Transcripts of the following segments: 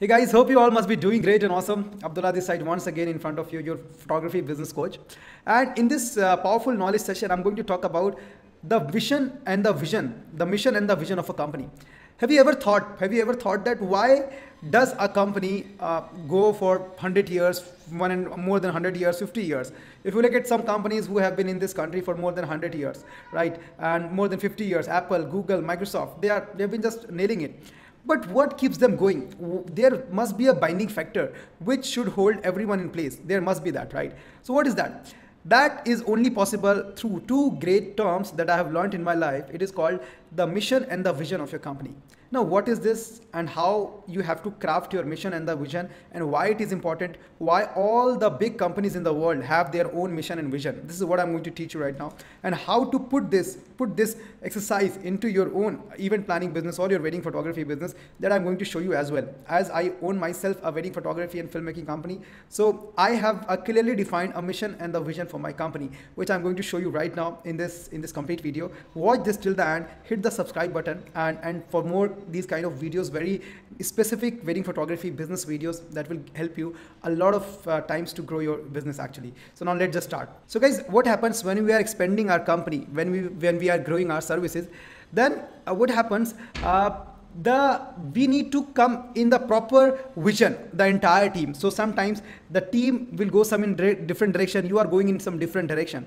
Hey guys, hope you all must be doing great and awesome. Abdullah this side once again in front of you, your photography business coach. And in this uh, powerful knowledge session, I'm going to talk about the vision and the vision, the mission and the vision of a company. Have you ever thought, have you ever thought that why does a company uh, go for 100 years, one and more than 100 years, 50 years? If you look at some companies who have been in this country for more than 100 years, right? And more than 50 years, Apple, Google, Microsoft, they are, they've been just nailing it. But what keeps them going? There must be a binding factor which should hold everyone in place. There must be that, right? So, what is that? That is only possible through two great terms that I have learned in my life. It is called the mission and the vision of your company. Now, what is this and how you have to craft your mission and the vision and why it is important, why all the big companies in the world have their own mission and vision. This is what I'm going to teach you right now and how to put this, put this exercise into your own event planning business or your wedding photography business that I'm going to show you as well. As I own myself a wedding photography and filmmaking company. So I have a clearly defined a mission and the vision for my company, which I'm going to show you right now in this, in this complete video. Watch this till the end, hit the subscribe button and, and for more these kind of videos, very specific wedding photography business videos that will help you a lot of uh, times to grow your business actually. So now let's just start. So guys, what happens when we are expanding our company, when we when we are growing our services, then uh, what happens? Uh, the we need to come in the proper vision the entire team so sometimes the team will go some in different direction you are going in some different direction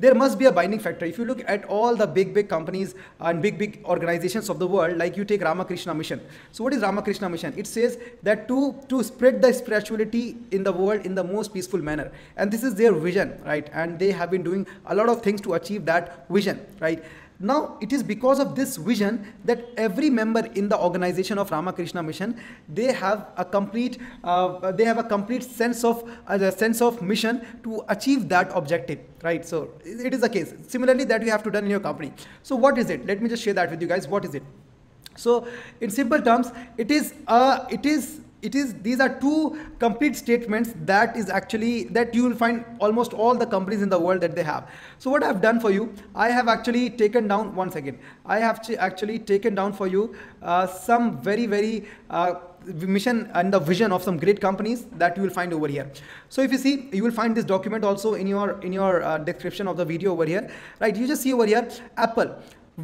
there must be a binding factor. If you look at all the big, big companies and big, big organizations of the world, like you take Ramakrishna Mission. So what is Ramakrishna Mission? It says that to, to spread the spirituality in the world in the most peaceful manner. And this is their vision, right? And they have been doing a lot of things to achieve that vision, right? Now, it is because of this vision that every member in the organization of Ramakrishna Mission, they have a complete, uh, they have a complete sense of, uh, sense of mission to achieve that objective, right? So, it is the case. Similarly, that you have to done in your company. So, what is it? Let me just share that with you guys. What is it? So, in simple terms, it is, uh, it is it is these are two complete statements that is actually that you will find almost all the companies in the world that they have. So what i've done for you i have actually taken down once again i have actually taken down for you uh, some very very uh, mission and the vision of some great companies that you will find over here. So if you see you will find this document also in your in your uh, description of the video over here. Right you just see over here apple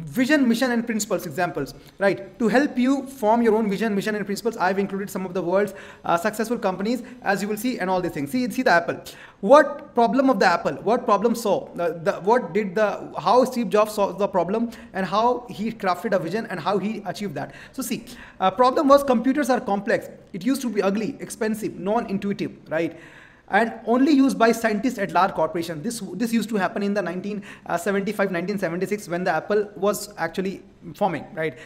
vision mission and principles examples right? To help you form your own vision mission and principles i've included some of the world's uh, successful companies as you will see and all these things. See see the apple. What problem of the apple? What problem saw? The, the what did the how steve jobs solved the problem and how he crafted a vision and how he achieved that. So see uh, problem was computers are complex. It used to be ugly expensive non-intuitive right and only used by scientists at large corporations. This, this used to happen in the 1975, uh, 1976 when the Apple was actually forming, right?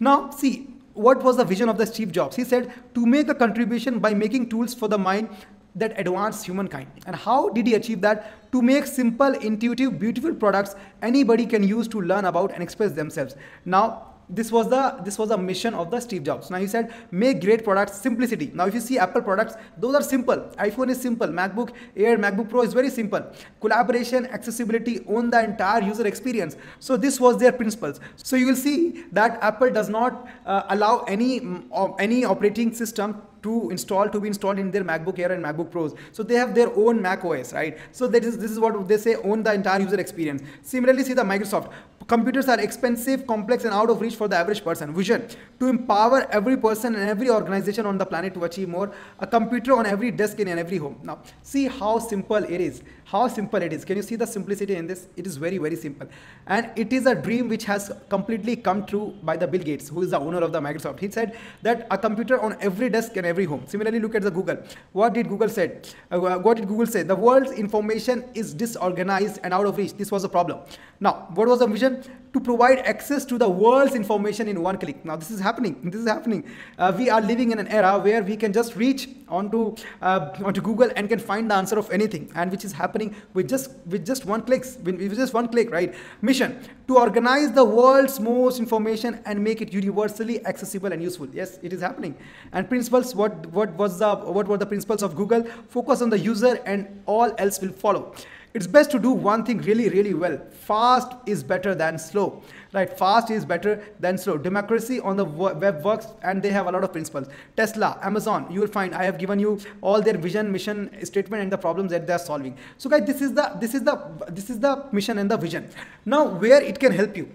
Now, see, what was the vision of the Steve Jobs? He said to make a contribution by making tools for the mind that advance humankind. And how did he achieve that? To make simple, intuitive, beautiful products anybody can use to learn about and express themselves. Now, this was the this was the mission of the steve jobs. Now he said make great products simplicity. Now if you see apple products those are simple. iphone is simple. Macbook air macbook pro is very simple. Collaboration accessibility own the entire user experience. So this was their principles. So you will see that apple does not uh, allow any uh, any operating system to install to be installed in their MacBook Air and MacBook Pros. So they have their own Mac OS, right? So that is this is what they say own the entire user experience. Similarly, see the Microsoft computers are expensive, complex, and out of reach for the average person. Vision to empower every person and every organization on the planet to achieve more. A computer on every desk in every home. Now, see how simple it is. How simple it is. Can you see the simplicity in this? It is very, very simple. And it is a dream which has completely come true by the Bill Gates, who is the owner of the Microsoft. He said that a computer on every desk in every home. Similarly, look at the Google. What did Google say? Uh, what did Google say? The world's information is disorganized and out of reach. This was a problem. Now, what was the vision? To provide access to the world's information in one click. Now, this is happening. This is happening. Uh, we are living in an era where we can just reach onto uh, onto Google and can find the answer of anything, and which is happening with just with just one click. With just one click, right? Mission to organize the world's most information and make it universally accessible and useful. Yes, it is happening. And principles. What what was the what were the principles of Google? Focus on the user, and all else will follow. It's best to do one thing really, really well. Fast is better than slow, right? Fast is better than slow. Democracy on the web works and they have a lot of principles. Tesla, Amazon, you will find I have given you all their vision, mission, statement and the problems that they are solving. So guys, this is the, this is the, this is the mission and the vision. Now where it can help you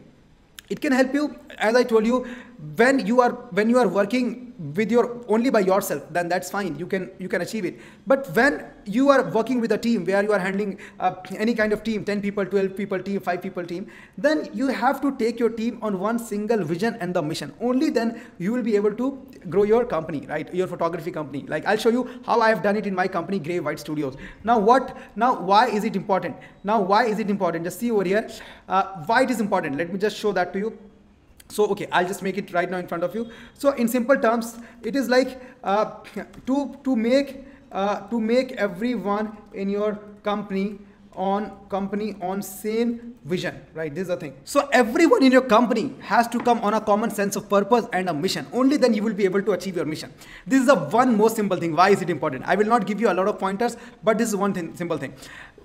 it can help you as i told you when you are when you are working with your only by yourself then that's fine. You can you can achieve it. But when you are working with a team where you are handling uh, any kind of team 10 people 12 people team 5 people team then you have to take your team on one single vision and the mission. Only then you will be able to grow your company right? Your photography company. Like i'll show you how i have done it in my company gray white studios. Now what now why is it important? Now why is it important? Just see over here. Uh, why it is important? Let me just show that to you so okay i'll just make it right now in front of you. So in simple terms it is like uh, to to make uh, to make everyone in your company on company on same vision right? This is the thing. So everyone in your company has to come on a common sense of purpose and a mission. Only then you will be able to achieve your mission. This is the one most simple thing. Why is it important? I will not give you a lot of pointers but this is one thing simple thing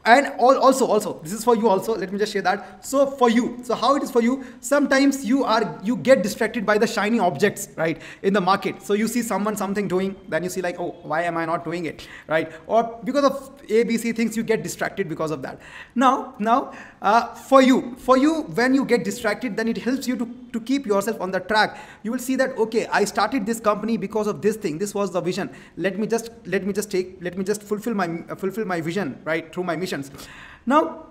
and also also this is for you also. Let me just share that. So for you. So how it is for you? Sometimes you are you get distracted by the shiny objects right in the market. So you see someone something doing then you see like oh why am i not doing it right? Or because of abc things you get distracted because of that. Now now uh, for you for you when you get distracted then it helps you to to keep yourself on the track. You will see that okay i started this company because of this thing. This was the vision. Let me just let me just take let me just fulfill my fulfill my vision right through my mission questions. Now,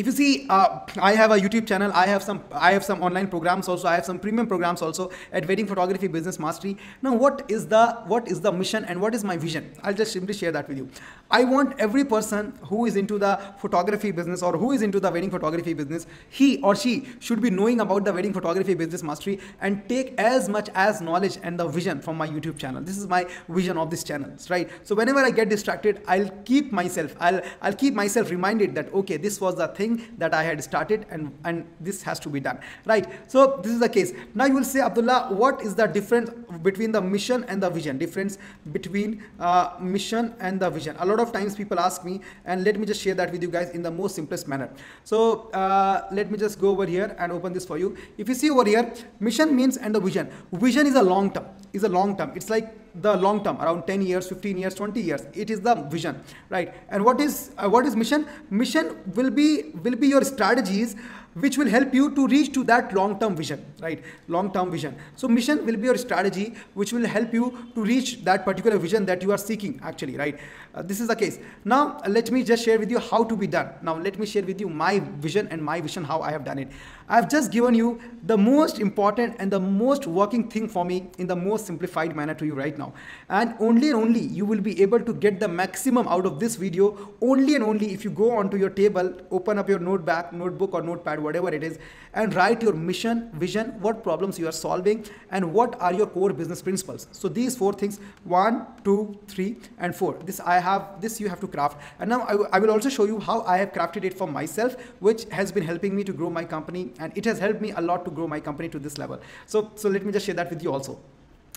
if you see uh, i have a youtube channel i have some i have some online programs also i have some premium programs also at wedding photography business mastery. Now what is the what is the mission and what is my vision? I'll just simply share that with you. I want every person who is into the photography business or who is into the wedding photography business he or she should be knowing about the wedding photography business mastery and take as much as knowledge and the vision from my youtube channel. This is my vision of this channel right? So whenever i get distracted i'll keep myself i'll i'll keep myself reminded that okay this was the thing thing that I had started and, and this has to be done, right? So this is the case. Now you will say, Abdullah, what is the difference between the mission and the vision? Difference between uh, mission and the vision. A lot of times people ask me and let me just share that with you guys in the most simplest manner. So uh, let me just go over here and open this for you. If you see over here, mission means and the vision. Vision is a long term, is a long term. It's like the long term around 10 years 15 years 20 years. It is the vision right? And what is uh, what is mission? Mission will be will be your strategies which will help you to reach to that long term vision right? Long term vision. So mission will be your strategy which will help you to reach that particular vision that you are seeking actually right? Uh, this is the case. Now let me just share with you how to be done. Now let me share with you my vision and my vision how i have done it. I've just given you the most important and the most working thing for me in the most simplified manner to you right now. And only and only you will be able to get the maximum out of this video only and only if you go onto your table, open up your notebook, notebook or notepad, whatever it is, and write your mission, vision, what problems you are solving, and what are your core business principles. So these four things, one, two, three, and four. This I have, this you have to craft. And now I, I will also show you how I have crafted it for myself, which has been helping me to grow my company and it has helped me a lot to grow my company to this level so so let me just share that with you also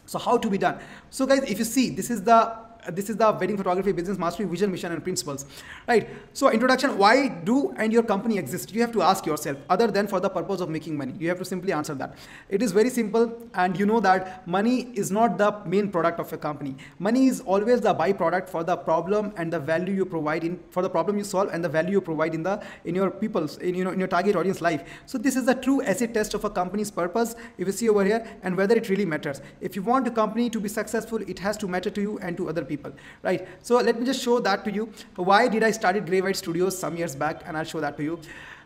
so how to be done so guys if you see this is the Uh, this is the wedding photography business mastery vision mission and principles. Right. So introduction why do and your company exist? You have to ask yourself. Other than for the purpose of making money you have to simply answer that. It is very simple and you know that money is not the main product of a company. Money is always the byproduct for the problem and the value you provide in for the problem you solve and the value you provide in the in your people's in you know in your target audience life. So this is the true acid test of a company's purpose if you see over here and whether it really matters. If you want a company to be successful it has to matter to you and to other people people, right? So let me just show that to you. Why did I started Gray White Studios some years back, and I'll show that to you.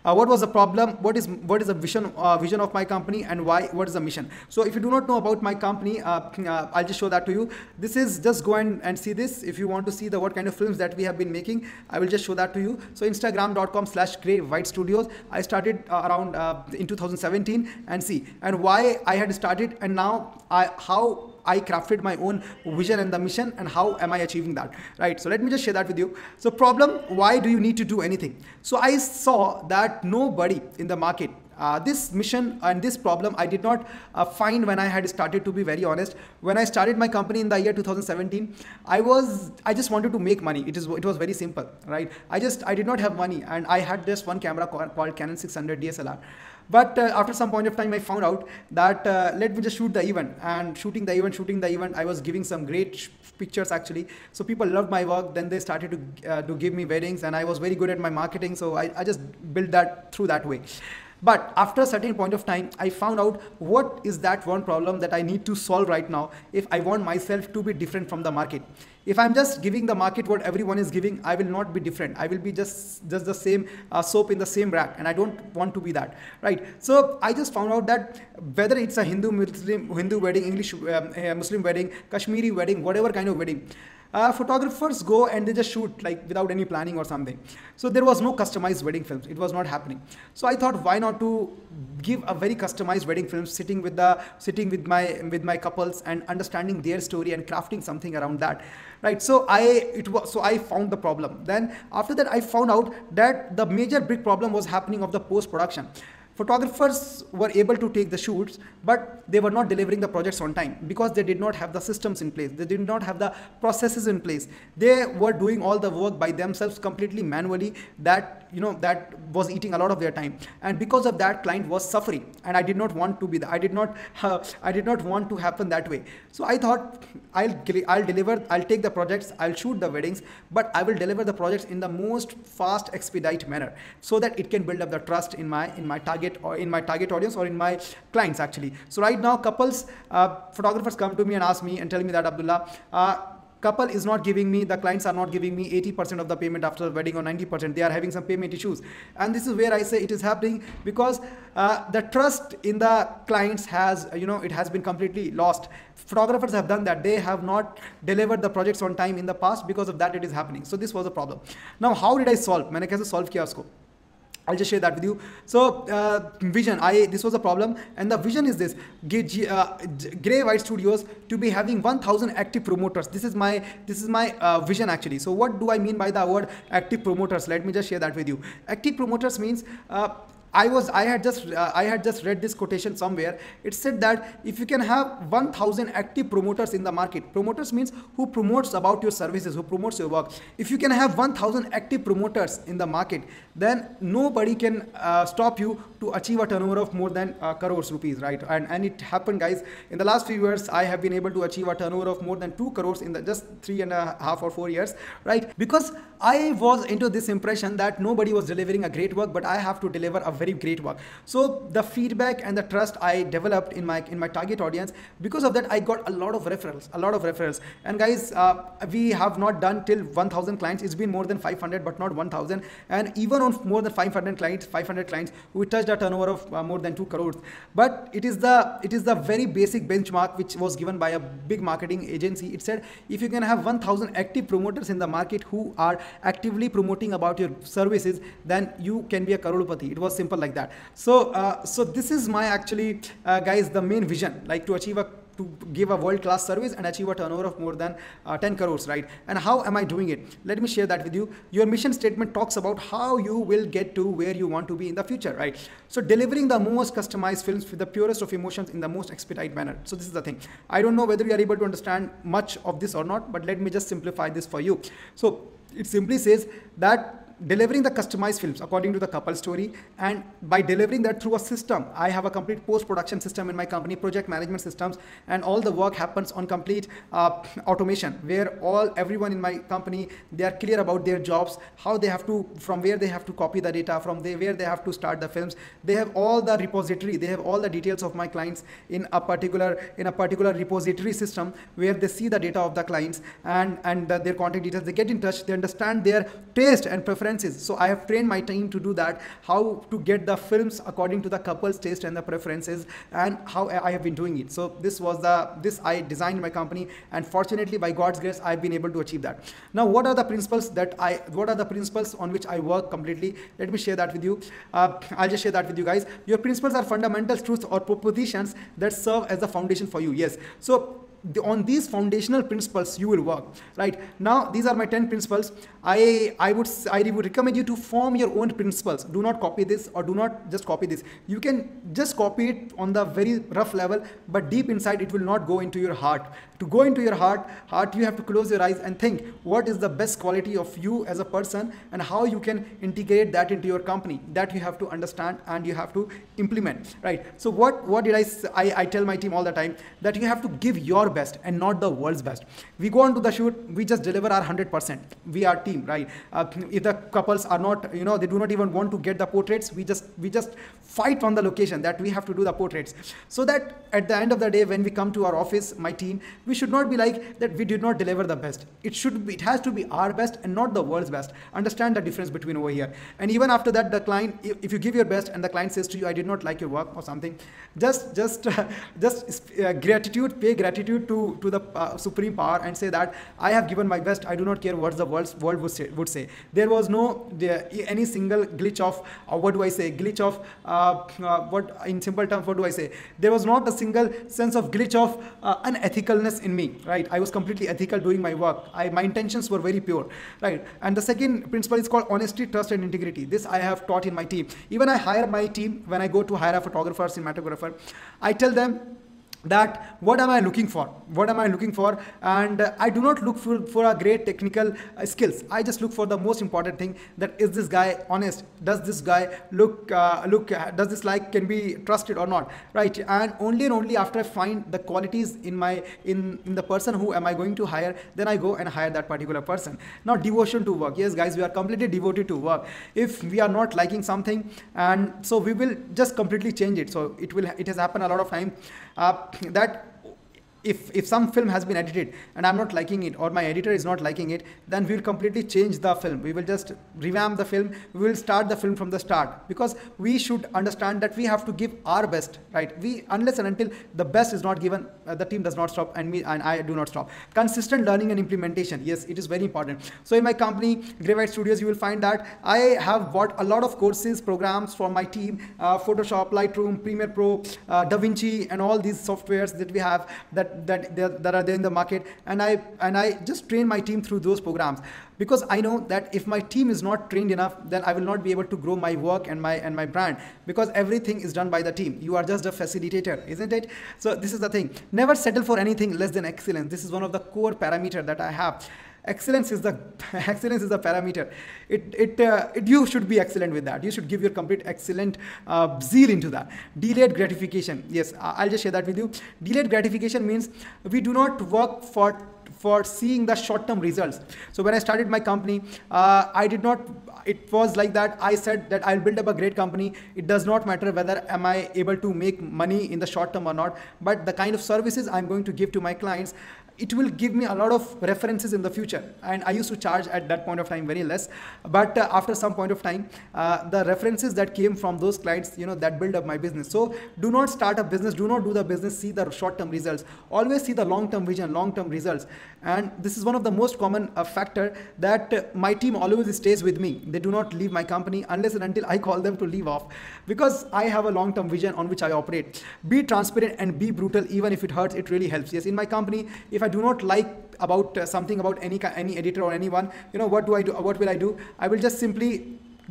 Uh, what was the problem? What is what is the vision uh, vision of my company and why what is the mission? So if you do not know about my company uh, uh, i'll just show that to you. This is just go and, and see this. If you want to see the what kind of films that we have been making i will just show that to you. So instagram.com slash gray white studios. I started uh, around uh, in 2017 and see and why i had started and now i how I crafted my own vision and the mission and how am I achieving that, right? So let me just share that with you. So problem, why do you need to do anything? So I saw that nobody in the market Uh, this mission and this problem I did not uh, find when I had started to be very honest. When I started my company in the year 2017, I was I just wanted to make money. It is it was very simple, right? I just I did not have money and I had just one camera called Canon 600 DSLR. But uh, after some point of time, I found out that uh, let me just shoot the event. And shooting the event, shooting the event, I was giving some great pictures actually. So people loved my work. Then they started to, uh, to give me weddings, and I was very good at my marketing. So I, I just built that through that way. But after a certain point of time, I found out what is that one problem that I need to solve right now if I want myself to be different from the market. If I'm just giving the market what everyone is giving, I will not be different. I will be just, just the same uh, soap in the same rack and I don't want to be that, right? So I just found out that whether it's a Hindu, Muslim, Hindu wedding, English um, Muslim wedding, Kashmiri wedding, whatever kind of wedding, uh, photographers go and they just shoot like without any planning or something. So there was no customized wedding films. It was not happening. So I thought, why not to give a very customized wedding film, sitting with the sitting with my with my couples and understanding their story and crafting something around that, right? So I it was so I found the problem. Then after that, I found out that the major big problem was happening of the post production photographers were able to take the shoots but they were not delivering the projects on time because they did not have the systems in place. They did not have the processes in place. They were doing all the work by themselves completely manually that you know that was eating a lot of their time. And because of that client was suffering. And i did not want to be that i did not uh, i did not want to happen that way. So i thought i'll i'll deliver i'll take the projects i'll shoot the weddings but i will deliver the projects in the most fast expedite manner so that it can build up the trust in my in my target target or in my target audience or in my clients actually. So right now couples, uh, photographers come to me and ask me and tell me that Abdullah, uh, couple is not giving me the clients are not giving me 80% of the payment after the wedding or 90% they are having some payment issues and this is where i say it is happening because uh, the trust in the clients has you know it has been completely lost photographers have done that they have not delivered the projects on time in the past because of that it is happening so this was a problem now how did i solve मैंने कैसे solve किया उसको I'll just share that with you. So uh, vision, I this was a problem, and the vision is this: uh, Grey White Studios to be having 1,000 active promoters. This is my this is my uh, vision actually. So what do I mean by the word active promoters? Let me just share that with you. Active promoters means uh, I was I had just uh, I had just read this quotation somewhere. It said that if you can have 1,000 active promoters in the market, promoters means who promotes about your services, who promotes your work. If you can have 1,000 active promoters in the market, then nobody can uh, stop you to achieve a turnover of more than uh, crores rupees, right? And and it happened, guys. In the last few years, I have been able to achieve a turnover of more than two crores in the just three and a half or four years, right? Because I was into this impression that nobody was delivering a great work, but I have to deliver a very very great work. So the feedback and the trust i developed in my in my target audience because of that i got a lot of referrals a lot of referrals. And guys uh, we have not done till 1000 clients. It's been more than 500 but not 1000 and even on more than 500 clients 500 clients we touched a turnover of uh, more than 2 crores. But it is the it is the very basic benchmark which was given by a big marketing agency. It said if you can have 1000 active promoters in the market who are actively promoting about your services then you can be a crorepati it was simple like that so uh, so this is my actually uh, guys the main vision like to achieve a to give a world-class service and achieve a turnover of more than uh, 10 crores, right? And how am I doing it? Let me share that with you. Your mission statement talks about how you will get to where you want to be in the future, right? So delivering the most customized films with the purest of emotions in the most expedite manner. So this is the thing. I don't know whether you are able to understand much of this or not, but let me just simplify this for you. So it simply says that delivering the customized films according to the couple story. And by delivering that through a system i have a complete post-production system in my company project management systems. And all the work happens on complete uh, automation where all everyone in my company they are clear about their jobs how they have to from where they have to copy the data from they, where they have to start the films. They have all the repository they have all the details of my clients in a particular in a particular repository system where they see the data of the clients and and the, their contact details. They get in touch they understand their taste and preference preferences. So I have trained my team to do that, how to get the films according to the couple's taste and the preferences and how I have been doing it. So this was the, this I designed my company and fortunately by God's grace, I've been able to achieve that. Now, what are the principles that I, what are the principles on which I work completely? Let me share that with you. Uh, I'll just share that with you guys. Your principles are fundamental truths or propositions that serve as the foundation for you. Yes. So the, on these foundational principles you will work right? Now these are my 10 principles. I i would i would recommend you to form your own principles. Do not copy this or do not just copy this. You can just copy it on the very rough level but deep inside it will not go into your heart to go into your heart heart you have to close your eyes and think what is the best quality of you as a person and how you can integrate that into your company? That you have to understand and you have to implement right? So what what did i i, I tell my team all the time? That you have to give your best and not the world's best. We go on to the shoot we just deliver our 100% we are team right? Uh, if the couples are not you know they do not even want to get the portraits we just we just fight on the location that we have to do the portraits. So that at the end of the day when we come to our office my team we should not be like that we did not deliver the best. It should be it has to be our best and not the world's best. Understand the difference between over here. And even after that the client if you give your best and the client says to you i did not like your work or something just just uh, just uh, gratitude pay gratitude to to the uh, supreme power and say that i have given my best. I do not care what the world's world would say, would say. there was no there, any single glitch of uh, what do i say glitch of uh, uh, what in simple terms what do i say? There was not a single sense of glitch of unethicalness in me right? I was completely ethical doing my work. I, my intentions were very pure right? And the second principle is called honesty trust and integrity. This i have taught in my team. Even i hire my team when i go to hire a photographer cinematographer i tell them that what am I looking for? What am I looking for? And uh, I do not look for, for a great technical uh, skills. I just look for the most important thing that is this guy honest? Does this guy look, uh, look, uh, does this like can be trusted or not? Right. And only and only after I find the qualities in my, in, in the person who am I going to hire, then I go and hire that particular person. Now devotion to work. Yes, guys, we are completely devoted to work. If we are not liking something and so we will just completely change it. So it will, it has happened a lot of time uh, that if, if some film has been edited and I'm not liking it or my editor is not liking it, then we'll completely change the film. We will just revamp the film. We will start the film from the start because we should understand that we have to give our best, right? We unless and until the best is not given, uh, the team does not stop and me and I do not stop. Consistent learning and implementation. Yes, it is very important. So in my company, Gray White Studios, you will find that I have bought a lot of courses, programs for my team, uh, Photoshop, Lightroom, Premiere Pro, uh, DaVinci, and all these softwares that we have that that that are there in the market and i and i just train my team through those programs. Because i know that if my team is not trained enough then i will not be able to grow my work and my and my brand because everything is done by the team. You are just a facilitator isn't it? So this is the thing. Never settle for anything less than excellence. This is one of the core parameter that i have excellence is the excellence is the parameter. It it, uh, it, you should be excellent with that. You should give your complete excellent uh, zeal into that. Delayed gratification. Yes i'll just share that with you. Delayed gratification means we do not work for for seeing the short-term results. So when i started my company uh, i did not it was like that. I said that i'll build up a great company. It does not matter whether am i able to make money in the short term or not but the kind of services i'm going to give to my clients it will give me a lot of references in the future. And i used to charge at that point of time very less. But uh, after some point of time uh, the references that came from those clients you know that build up my business. So do not start a business. Do not do the business. See the short term results. Always see the long term vision long term results. And this is one of the most common uh, factor that uh, my team always stays with me. They do not leave my company unless and until i call them to leave off. Because i have a long term vision on which i operate. Be transparent and be brutal. Even if it hurts it really helps. Yes in my company if I do not like about uh, something about any any editor or anyone, you know, what do I do? What will I do? I will just simply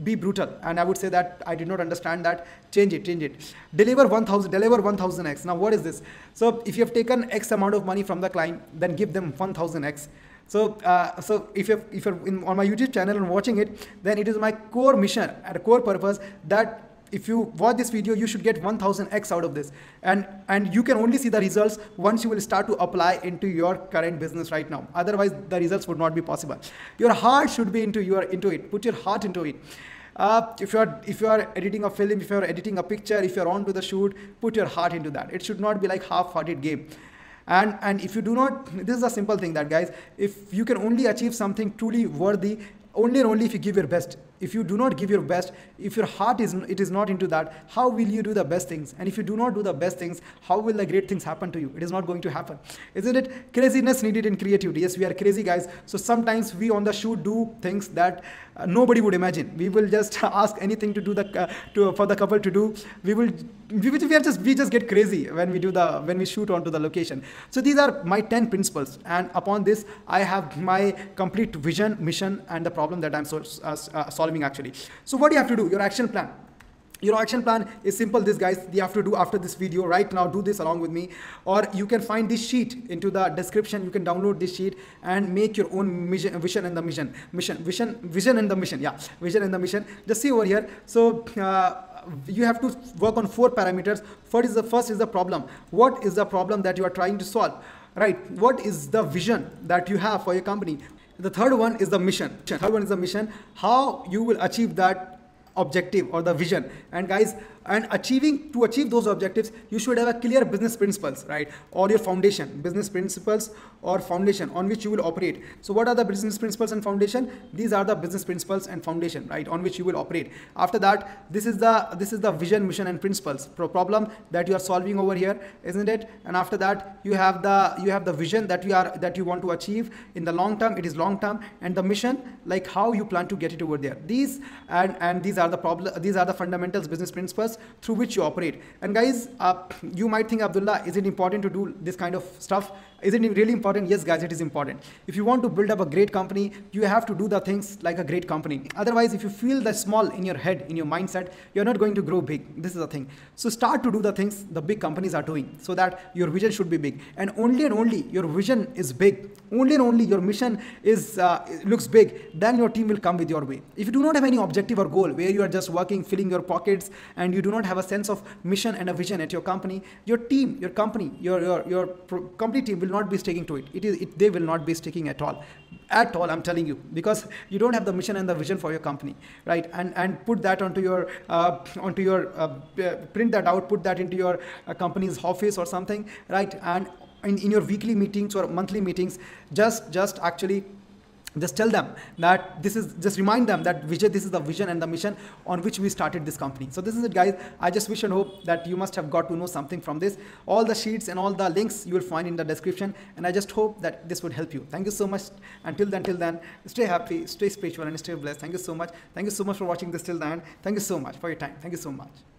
be brutal. And i would say that i did not understand that. Change it change it. Deliver 1000 deliver 1000x now what is this? So if you have taken x amount of money from the client then give them 1000x so uh, so if you're if you're in, on my youtube channel and watching it then it is my core mission and core purpose that if you watch this video, you should get 1000x out of this. And, and you can only see the results once you will start to apply into your current business right now. Otherwise, the results would not be possible. Your heart should be into, your, into it. Put your heart into it. Uh, if you are if you are editing a film, if you are editing a picture, if you are on to the shoot, put your heart into that. It should not be like half-hearted game. And and if you do not, this is a simple thing that guys, if you can only achieve something truly worthy, only and only if you give your best if you do not give your best if your heart is it is not into that how will you do the best things? And if you do not do the best things how will the great things happen to you? It is not going to happen. Isn't it craziness needed in creativity? Yes we are crazy guys. So sometimes we on the shoot do things that uh, nobody would imagine. We will just ask anything to do the uh, to for the couple to do. We will we, we are just we just get crazy when we do the when we shoot onto the location. So these are my 10 principles. And upon this i have my complete vision mission and the problem that i'm so, uh, uh, solving actually. So what do you have to do? Your action plan. Your action plan is simple. This guys you have to do after this video. Right now do this along with me. Or you can find this sheet into the description. You can download this sheet and make your own mission vision and the mission. Mission vision vision and the mission. Yeah vision and the mission. Just see over here. So uh, you have to work on four parameters. First is the first is the problem. What is the problem that you are trying to solve? Right. What is the vision that you have for your company the third one is the mission. Third one is the mission. How you will achieve that objective or the vision. And guys and achieving to achieve those objectives you should have a clear business principles right? Or your foundation business principles or foundation on which you will operate. So what are the business principles and foundation? These are the business principles and foundation right on which you will operate. After that this is the this is the vision mission and principles Pro problem that you are solving over here isn't it? And after that you have the you have the vision that you are that you want to achieve. In the long term it is long term. And the mission like how you plan to get it over there. These and and these are the problem these are the fundamentals business principles through which you operate. And guys, uh, you might think, Abdullah, is it important to do this kind of stuff? Is it really important? Yes, guys, it is important. If you want to build up a great company, you have to do the things like a great company. Otherwise, if you feel the small in your head, in your mindset, you're not going to grow big. This is the thing. So start to do the things the big companies are doing so that your vision should be big. And only and only your vision is big. Only and only your mission is uh, looks big. Then your team will come with your way. If you do not have any objective or goal where you are just working, filling your pockets, and you do not have a sense of mission and a vision at your company, your team, your company, your your your company team will not be sticking to it. It is it, they will not be sticking at all, at all. I'm telling you because you don't have the mission and the vision for your company, right? And and put that onto your uh, onto your uh, print that out, put that into your uh, company's office or something, right? And in, in your weekly meetings or monthly meetings, just just actually just tell them that this is just remind them that Vijay, this is the vision and the mission on which we started this company. So this is it guys. I just wish and hope that you must have got to know something from this. All the sheets and all the links you will find in the description. And I just hope that this would help you. Thank you so much. Until then, till then, stay happy, stay spiritual and stay blessed. Thank you so much. Thank you so much for watching this till then. Thank you so much for your time. Thank you so much.